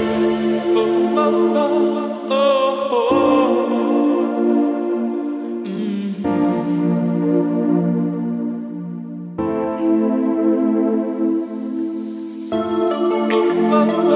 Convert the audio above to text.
Oh. oh, oh, oh mm-hmm.